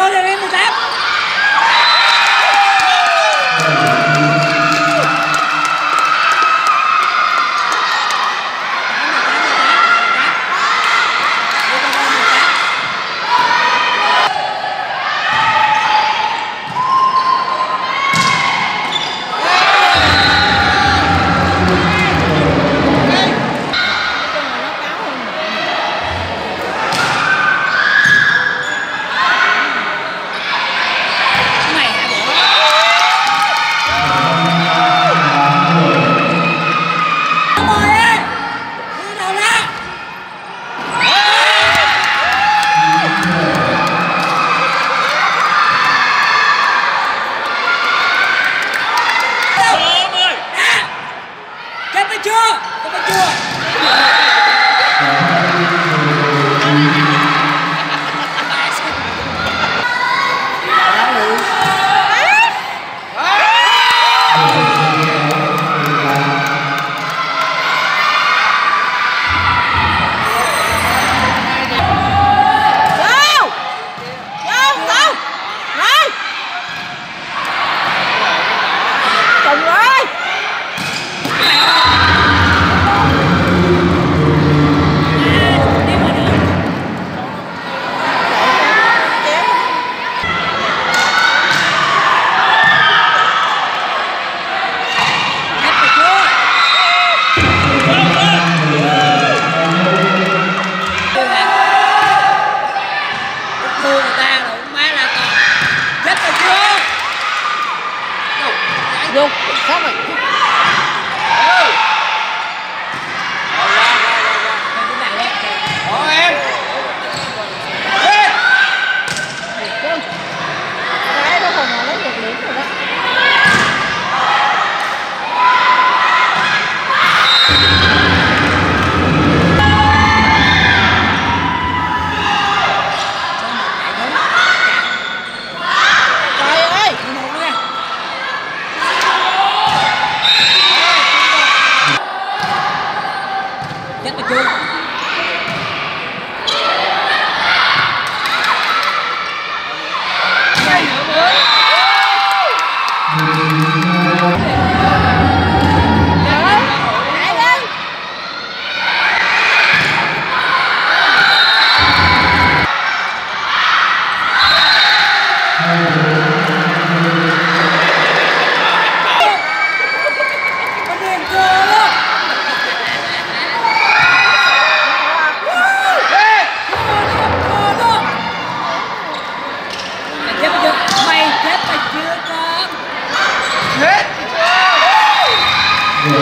Cho em. Chết mới chưa? Chết mới chưa? Ta rồi, là còn. rất là chưa? Đâu? Vô, sao mày? Good.